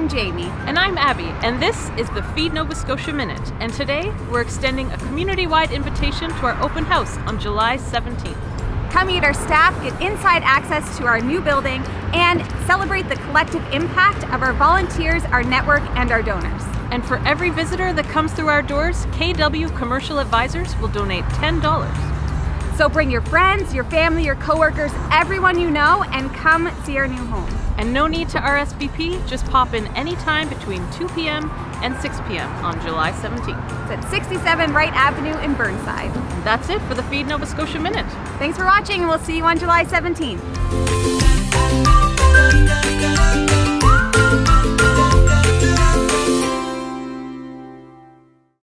Jamie. And I'm Abby, and this is the Feed Nova Scotia Minute. And today we're extending a community wide invitation to our open house on July 17th. Come meet our staff, get inside access to our new building, and celebrate the collective impact of our volunteers, our network, and our donors. And for every visitor that comes through our doors, KW Commercial Advisors will donate $10. So bring your friends, your family, your coworkers, everyone you know, and come see our new home. And no need to RSVP, just pop in anytime between 2 p.m. and 6 p.m. on July 17th. It's at 67 Wright Avenue in Burnside. And that's it for the Feed Nova Scotia Minute. Thanks for watching, and we'll see you on July 17th.